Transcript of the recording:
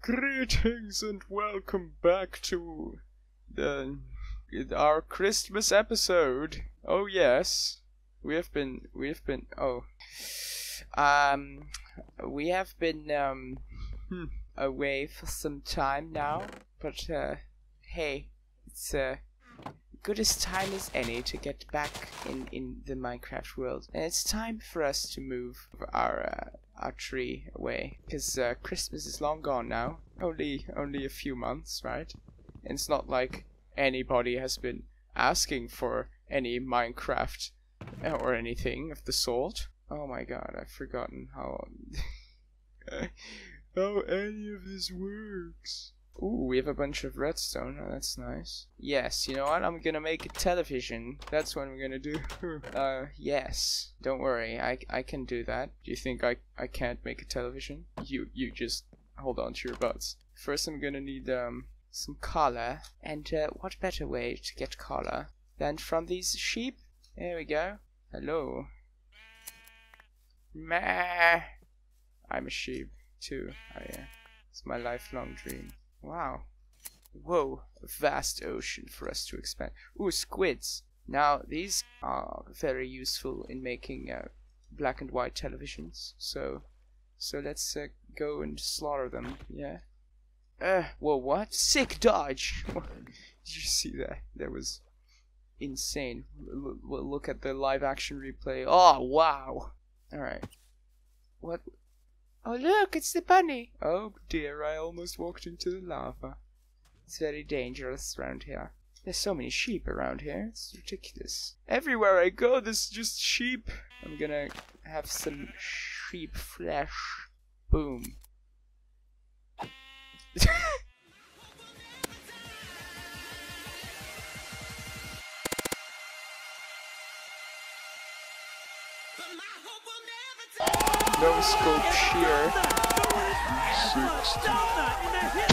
Greetings and welcome back to the our Christmas episode. Oh yes, we have been we have been oh. Um we have been um hmm, away for some time now, but uh hey, it's uh good as time as any to get back in in the Minecraft world, and it's time for us to move our uh, our tree away because uh, Christmas is long gone now. Only only a few months, right? And it's not like anybody has been asking for any Minecraft or anything of the sort. Oh my god, I've forgotten how how any of this works. Ooh, we have a bunch of redstone. Oh, that's nice. Yes, you know what? I'm gonna make a television. That's what I'm gonna do. uh, yes. Don't worry. I, I can do that. Do you think I, I can't make a television? You you just hold on to your butts. First, I'm gonna need um some color. And uh, what better way to get color than from these sheep? There we go. Hello. Meh. I'm a sheep too. Oh yeah. It's my lifelong dream. Wow. Whoa, a vast ocean for us to expand. Ooh, squids. Now, these are very useful in making uh, black and white televisions. So, so let's uh, go and slaughter them. Yeah. Uh, whoa, what? Sick dodge! Did you see that? That was insane. L look at the live action replay. Oh, wow! Alright. What? Oh look, it's the bunny! Oh dear, I almost walked into the lava. It's very dangerous around here. There's so many sheep around here, it's ridiculous. Everywhere I go, there's just sheep. I'm gonna have some sheep flesh. Boom. No scope shear. 60.